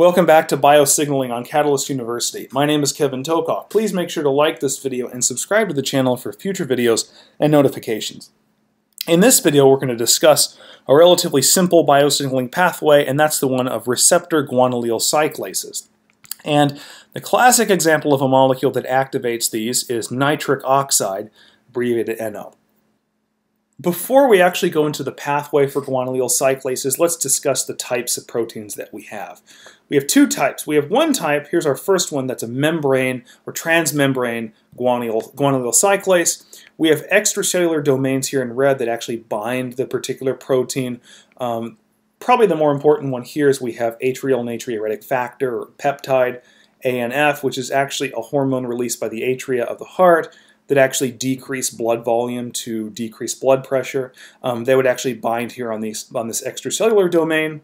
Welcome back to Biosignaling on Catalyst University. My name is Kevin Tokoph. Please make sure to like this video and subscribe to the channel for future videos and notifications. In this video, we're going to discuss a relatively simple biosignaling pathway, and that's the one of receptor guanylyl cyclases. And the classic example of a molecule that activates these is nitric oxide, abbreviated NO. Before we actually go into the pathway for guanylyl cyclases, let's discuss the types of proteins that we have. We have two types. We have one type, here's our first one, that's a membrane or transmembrane guanylyl, guanylyl cyclase. We have extracellular domains here in red that actually bind the particular protein. Um, probably the more important one here is we have atrial natriuretic factor or peptide, ANF, which is actually a hormone released by the atria of the heart that actually decrease blood volume to decrease blood pressure. Um, they would actually bind here on, these, on this extracellular domain.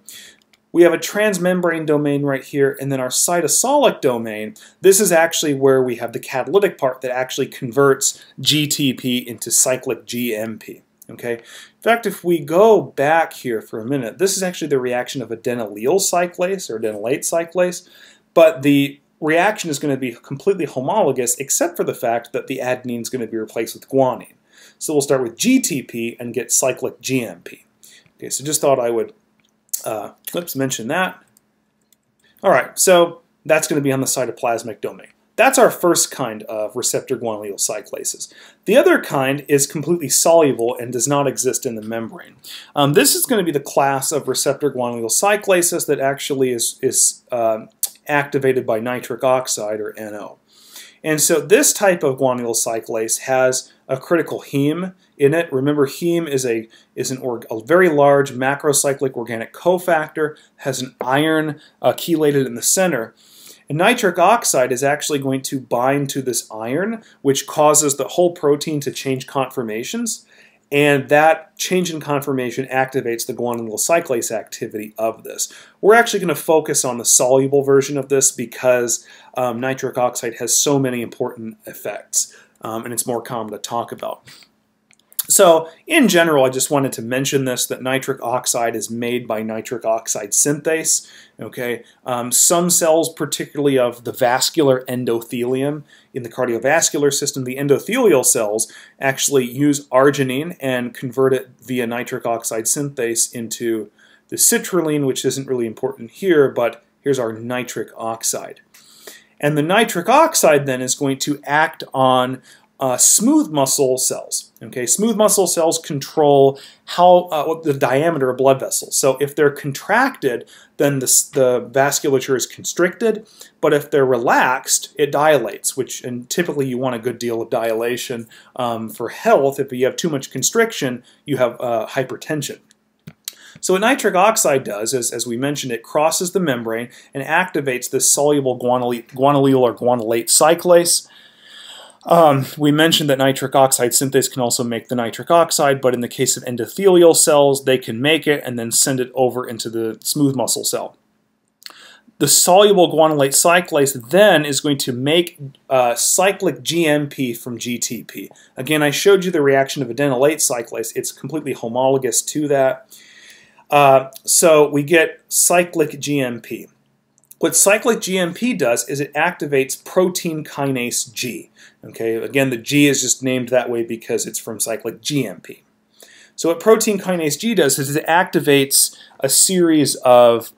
We have a transmembrane domain right here, and then our cytosolic domain. This is actually where we have the catalytic part that actually converts GTP into cyclic GMP. Okay. In fact, if we go back here for a minute, this is actually the reaction of adenylyl cyclase or adenylate cyclase, but the reaction is going to be completely homologous except for the fact that the adenine is going to be replaced with guanine. So we'll start with GTP and get cyclic GMP. Okay, so just thought I would, uh, oops, mention that. All right, so that's going to be on the cytoplasmic domain. That's our first kind of receptor guanylyl cyclases. The other kind is completely soluble and does not exist in the membrane. Um, this is going to be the class of receptor guanylyl cyclases that actually is, is uh, activated by nitric oxide, or NO. And so this type of guanylyl cyclase has a critical heme in it. Remember, heme is a is an org, a very large macrocyclic organic cofactor, has an iron uh, chelated in the center. And nitric oxide is actually going to bind to this iron, which causes the whole protein to change conformations. And that change in conformation activates the guanylyl cyclase activity of this. We're actually going to focus on the soluble version of this because um, nitric oxide has so many important effects, um, and it's more common to talk about. So in general, I just wanted to mention this, that nitric oxide is made by nitric oxide synthase. Okay, um, Some cells, particularly of the vascular endothelium in the cardiovascular system, the endothelial cells actually use arginine and convert it via nitric oxide synthase into the citrulline, which isn't really important here, but here's our nitric oxide. And the nitric oxide then is going to act on uh, smooth muscle cells. Okay, smooth muscle cells control how uh, the diameter of blood vessels. So if they're contracted, then the, the vasculature is constricted. But if they're relaxed, it dilates. Which and typically you want a good deal of dilation um, for health. If you have too much constriction, you have uh, hypertension. So what nitric oxide does is, as we mentioned, it crosses the membrane and activates this soluble guanylyl or guanylate cyclase. Um, we mentioned that nitric oxide synthase can also make the nitric oxide, but in the case of endothelial cells, they can make it and then send it over into the smooth muscle cell. The soluble guanylate cyclase then is going to make uh, cyclic GMP from GTP. Again, I showed you the reaction of adenylate cyclase. It's completely homologous to that. Uh, so we get cyclic GMP. What cyclic GMP does is it activates protein kinase G. Okay, again, the G is just named that way because it's from cyclic GMP. So what protein kinase G does is it activates a series of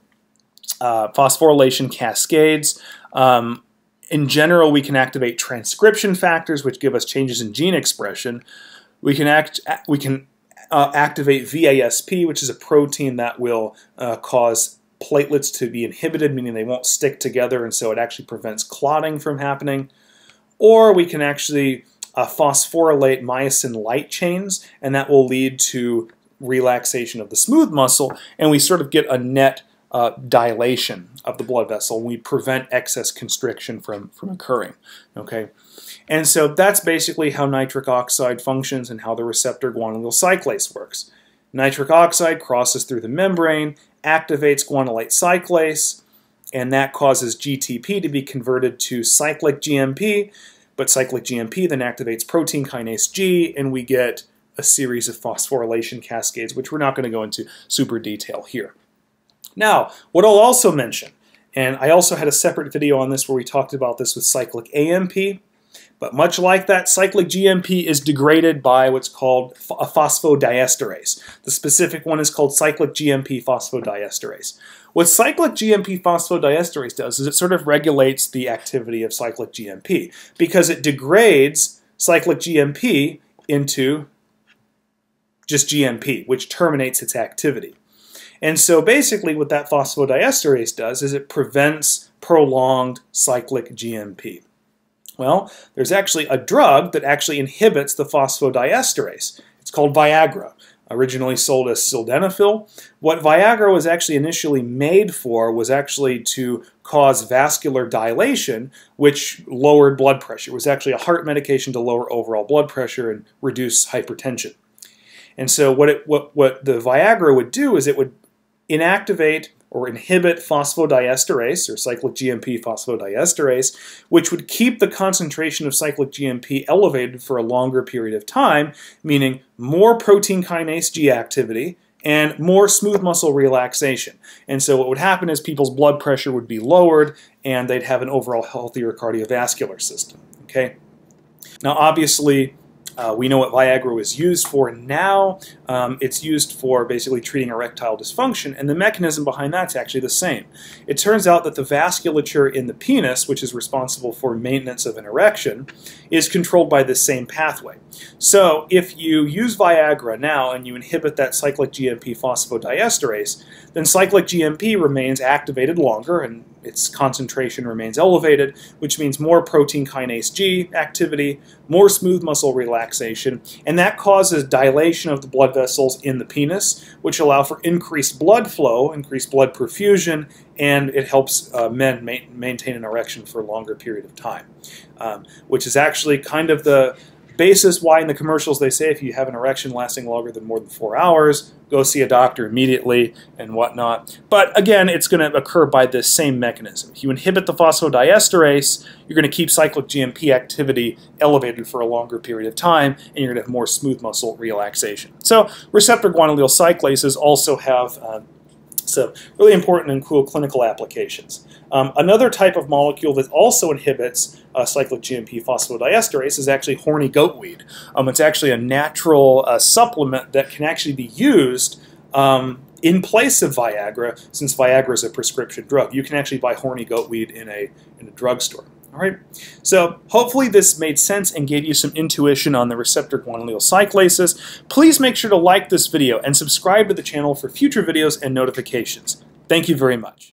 uh, phosphorylation cascades. Um, in general, we can activate transcription factors, which give us changes in gene expression. We can act. We can uh, activate VASP, which is a protein that will uh, cause platelets to be inhibited, meaning they won't stick together, and so it actually prevents clotting from happening. Or we can actually uh, phosphorylate myosin light chains, and that will lead to relaxation of the smooth muscle, and we sort of get a net uh, dilation of the blood vessel. We prevent excess constriction from, from occurring. Okay, And so that's basically how nitric oxide functions and how the receptor guanylyl cyclase works. Nitric oxide crosses through the membrane, activates guanylate cyclase, and that causes GTP to be converted to cyclic GMP, but cyclic GMP then activates protein kinase G, and we get a series of phosphorylation cascades, which we're not going to go into super detail here. Now, what I'll also mention And I also had a separate video on this where we talked about this with cyclic AMP. But much like that, cyclic GMP is degraded by what's called a phosphodiesterase. The specific one is called cyclic GMP phosphodiesterase. What cyclic GMP phosphodiesterase does is it sort of regulates the activity of cyclic GMP because it degrades cyclic GMP into just GMP, which terminates its activity. And so basically what that phosphodiesterase does is it prevents prolonged cyclic GMP. Well, there's actually a drug that actually inhibits the phosphodiesterase. It's called Viagra, originally sold as sildenafil. What Viagra was actually initially made for was actually to cause vascular dilation, which lowered blood pressure. It was actually a heart medication to lower overall blood pressure and reduce hypertension. And so what, it, what, what the Viagra would do is it would inactivate or inhibit phosphodiesterase, or cyclic GMP phosphodiesterase, which would keep the concentration of cyclic GMP elevated for a longer period of time, meaning more protein kinase G activity and more smooth muscle relaxation. And so what would happen is people's blood pressure would be lowered and they'd have an overall healthier cardiovascular system. Okay? Now obviously uh, we know what Viagra was used for now. Um, it's used for basically treating erectile dysfunction, and the mechanism behind that's actually the same. It turns out that the vasculature in the penis, which is responsible for maintenance of an erection, is controlled by this same pathway. So if you use Viagra now and you inhibit that cyclic GMP phosphodiesterase, then cyclic GMP remains activated longer and its concentration remains elevated, which means more protein kinase G activity, more smooth muscle relaxation, and that causes dilation of the blood vessels in the penis, which allow for increased blood flow, increased blood perfusion, and it helps uh, men ma maintain an erection for a longer period of time, um, which is actually kind of the basis why in the commercials they say if you have an erection lasting longer than more than four hours, go see a doctor immediately and whatnot. But again, it's going to occur by this same mechanism. If you inhibit the phosphodiesterase, you're going to keep cyclic GMP activity elevated for a longer period of time, and you're going to have more smooth muscle relaxation. So receptor guanylyl cyclases also have uh, so really important and cool clinical applications. Um, another type of molecule that also inhibits uh, cyclic GMP phosphodiesterase is actually horny goatweed. Um, it's actually a natural uh, supplement that can actually be used um, in place of Viagra, since Viagra is a prescription drug. You can actually buy horny goatweed in a, in a drugstore. All right, so hopefully this made sense and gave you some intuition on the receptor guanylyl cyclases. Please make sure to like this video and subscribe to the channel for future videos and notifications. Thank you very much.